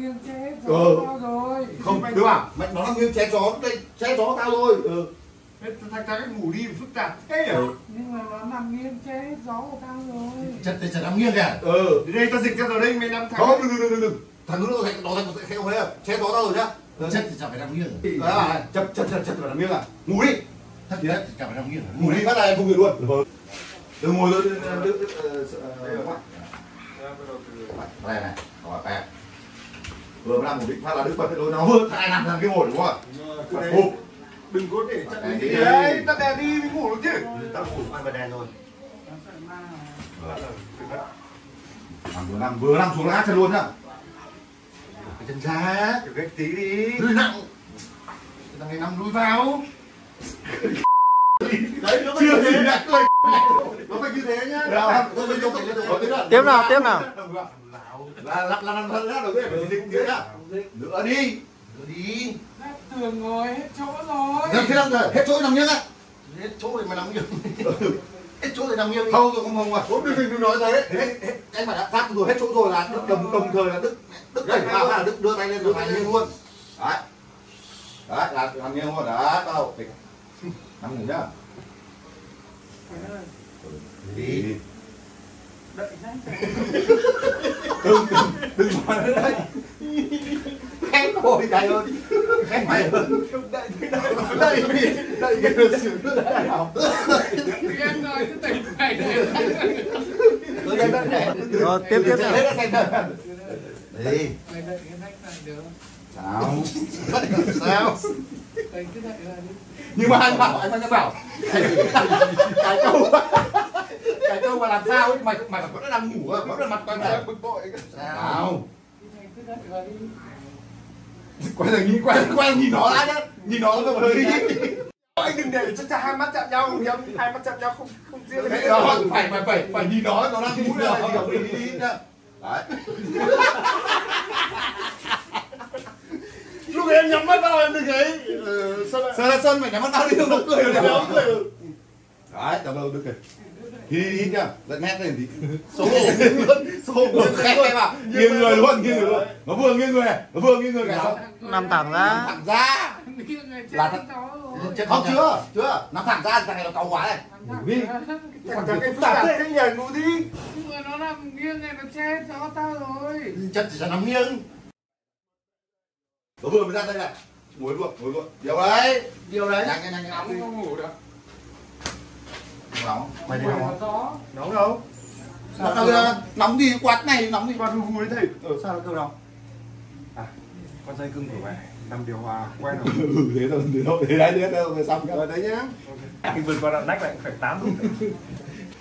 nghiêng Ừ. gió tao rồi không đúng không mày nó là nghiêng che chó đây che chó tao thôi ừ. thằng thằng cái ngủ đi phức tạp thế à nhưng mà nó nằm nghiêng chết gió của tao rồi chật thì chật nằm nghiêng kìa ừ Thì đây ta dịch ra rồi đây mày năm thằng không đừng đừng đừng đừng thằng nữa nó thành nó thành sẽ không thấy à che chó tao rồi nhá chật thì chật phải nằm nghiêng à chập chập chập chập phải nằm nghiêng à ngủ đi thật thì chật phải nằm nghiêng ngủ đi phát này em không việc luôn đừng ngồi đừng đừng đừng đây này bè vừa mới làm ổn định phát là đức bật rồi nó thằng này nằm thằng kia ngồi đúng không hụp đừng có để chắc Đấy, đấy tắt đèn đi mình ngủ được chứ? Tao ngủ quanh bật đèn rồi. Nó sợ ma à? Thằng vừa nằm vừa nằm xuống là áp chân luôn nhá. Cái chân ra kiểu cái tí đi. Lùi nặng. Cái thằng này nằm lùi vào. Đấy nó chưa gì đã cười nó phải như thế nhá. Tiếp nào tiếp nào. Là là là làm thân đầu tiên phải dịch nữa nhá. Nữa đi. Nữa đi. Hết tường rồi hết chỗ rồi. Nằm thế nào rồi hết chỗ nằm nghiêng á. Hết chỗ thì mà nằm nghiêng. Hết chỗ thì nằm nghiêng không rồi không không. Mà không đừng đừng nói thế. Anh phải đã phát rồi hết chỗ rồi là đức đồng đồng thời là đức đức đẩy vào là đức đưa tay lên rồi. nằm nghiêng luôn. Đấy. Đấy là nằm nghiêng luôn. Đấy bắt đầu. Nằm ngủ nhá đi đợi nhá đừng đừng đừng nói nữa đấy khen thôi cái hơn khen mày hơn đợi đợi này đây đây cái được sửa nữa đây nào Em rồi cứ tỉnh này để Rồi, tiếp tiếp nào. đi đợi sao sao nhưng mà anh bảo anh vẫn bảo. Cái cái câu cái câu mà làm sao ấy mày mày phải vẫn đang ngủ à vẫn là mặt quay lại bực bội. Sao quay lại nhìn quay quay nhìn nó đã nhá nhìn nó nó hơi anh đừng để cho hai mắt chạm nhau không nhầm hai mắt chạm nhau không không riêng thế đó phải phải phải phải nhìn nó nó đang mũi là đi đi đi đấy lúc em nhắm mắt vào em đừng ấy sao lại sơn là sơn mày nhắm mắt tao đi? Không nó cười rồi nó cười rồi đấy tao đâu được rồi đi đi đi nhá giận mét lên thì số luôn số luôn khen em à? Nghiêng người luôn nghiêng người luôn. nó vừa nghiêng người nó vừa nghiêng người cả nằm thẳng ra. Thẳng ra. Là thật- không chưa chưa. Nó thẳng ra thằng này nó cáu quá này. Đi. thằng cái phức tạp thế. nhỉ ngủ đi. Nhưng mà nó nằm nghiêng này nó chết gió tao rồi. Chân chỉ là nằm nghiêng nó vừa mới ra đây này. Muối luôn muối luôn điều đấy. Điều đấy. Nhanh nhanh nhanh nóng không ngủ được. Nóng. Mày Mày không? Là nóng đâu. Nóng nóng đi quạt này nóng đi. Qua hù hù đấy thầy ờ sao nó kêu đâu à con dây cưng của mày nằm điều hòa quen rồi. Ừ thế rồi thế thôi thế đấy thế rồi xong rồi đấy nhá. Khi vượt qua đoạn nách lại phải tám phút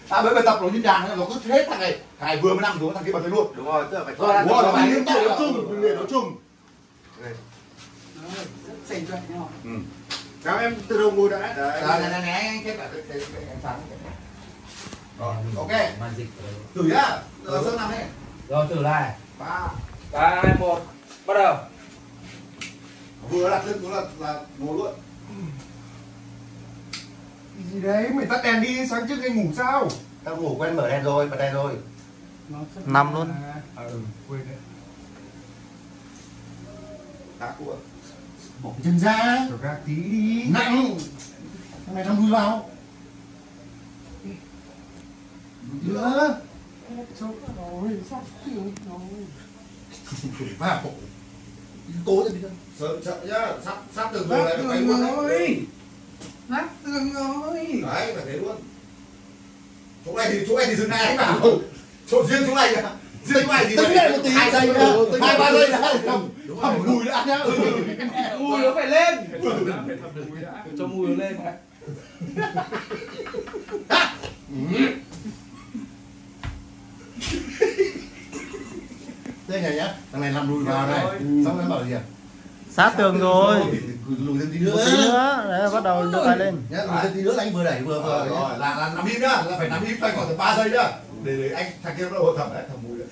à bởi bài tập nó như đàn nó cứ hết thằng này. Thằng này vừa mới nằm xuống thằng kia bật lên luôn. Đúng rồi tức là phải rồi là Đúng nó phải liên tục nó chung nó chung Nó rất xảy ra nhau các em từ đầu ngồi đã? Đấy này này anh chết cả cái em sáng rồi ok. Màn dịch thử nhá. Rồi sơn nằm đây rồi thử lại. Ba. Ba hai một. Bắt đầu. Vừa đặt lưng xuống là là ngồi luôn. Gì đấy? Mày tắt đèn đi sáng trước anh ngủ sao? Tao ngủ quen mở đèn rồi bật đèn rồi. Nằm luôn. là- à ừ quên đấy đá của bỏ cái chân ra. Rồi gác tí đi. Nặng thằng này đang lùi vào. Nữa Hết chỗ rồi sắp tường rồi. Vào. Cố rồi đi đâu sơn chậm nhá. Sắp sắp từng Nát rồi đấy tường phải luôn đấy rồi. Nát tường rồi. Đấy phải thế luôn. Chỗ này thì chỗ này thì dừng này anh bảo. Chỗ riêng chỗ này à chỗ này thì tính lại một tí hai giây nữa tính hai ba giây không không lùi đã nhá. Ừ. mùi. Nó phải lên. Cho mùi nó lên. Đây này nhá. Thằng này làm lùi vào này. Xong nó bảo gì à? Sát tường rồi. lùi thêm tí nữa. Tí nữa. Đấy bắt đầu đưa tay lên. Nhá lùi thêm tí nữa là anh vừa đẩy vừa vừa Rồi, rồi là là nằm im nhá. Là phải nằm im phải khoảng tầm ba giây nhá để, để anh thằng kia nó hội thẩm đấy thẩm mùi đấy.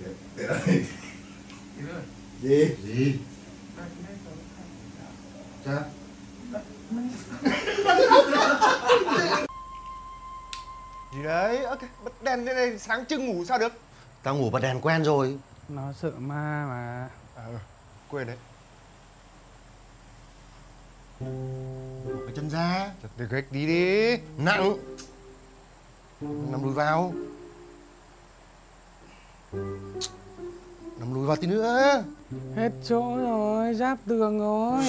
Để, để đây. Gì? Gì cha gì đấy? Ok bật đèn thế này sáng trưng ngủ sao được? Tao ngủ bật đèn quen rồi. Nó sợ ma mà. À, quên đấy. Cái chân ra. Chật từ gạch đi đi. Nặng nằm lùi vào. Nằm lùi vào tí nữa. Hết chỗ rồi, giáp tường rồi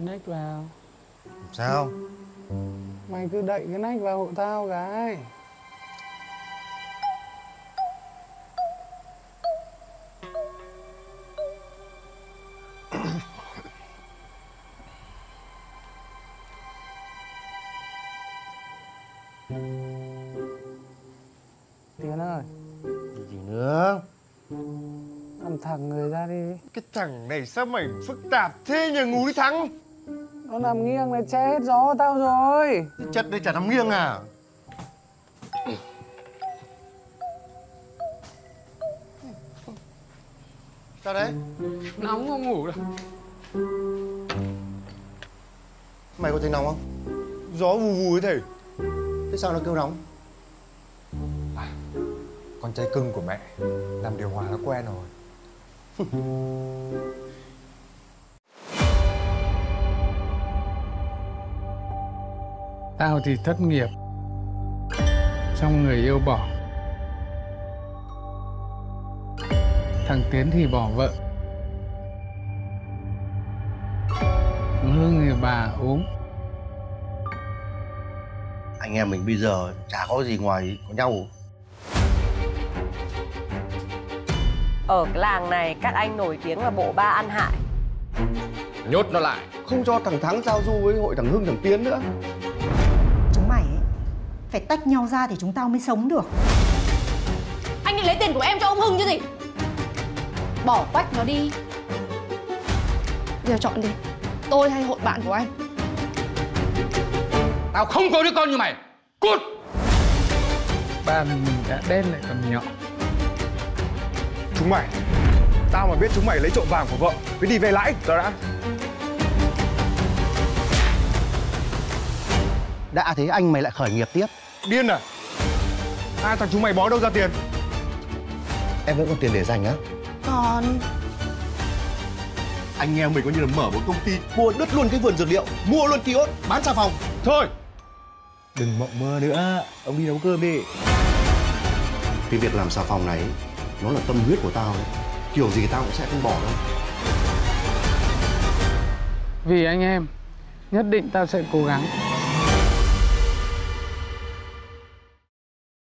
nách vào. Làm sao? Mày cứ đậy cái nách vào hộ tao cái Tiến ơi, gì nữa? Ăn thẳng người ra đi. Cái thằng này sao mày phức tạp thế nhờ ngủ đi thắng Nó nằm nghiêng này che hết gió tao rồi. Cái chất đây chả nằm nghiêng à? Sao đấy? Nóng không ngủ được mày có thấy nóng không? Gió vù vù thế thầy. Thế sao nó kêu nóng? Con trai cưng của mẹ Làm điều hòa nó quen rồi Tao thì thất nghiệp. Xong người yêu bỏ. Thằng Tiến thì bỏ vợ. Hương thì bà ốm. Anh em mình bây giờ chả có gì ngoài có nhau. Ở cái làng này các anh nổi tiếng là bộ ba ăn hại. Nhốt nó lại. Không cho thằng Thắng giao du với hội thằng Hưng thằng Tiến nữa phải tách nhau ra thì chúng tao mới sống được. Anh định lấy tiền của em cho ông Hưng chứ gì? Bỏ quách nó đi. Giờ chọn đi. Tôi hay hội bạn của anh? Tao không có đứa con như mày. Cút! Ba mình đã đen lại còn nhỏ. Chúng mày Tao mà biết chúng mày lấy trộm vàng của vợ Với đi về lãi Tao đã đã thế anh mày lại khởi nghiệp tiếp Điên à? Hai thằng chúng mày bó đâu ra tiền? Em vẫn còn tiền để dành á. Còn. Anh em mình có như là mở một công ty mua đứt luôn cái vườn dược liệu mua luôn kiosk bán xà phòng. Thôi! Đừng mộng mơ nữa Ông đi nấu cơm đi. Cái việc làm xà phòng này nó là tâm huyết của tao đấy. Kiểu gì tao cũng sẽ không bỏ đâu. Vì anh em Nhất định tao sẽ cố gắng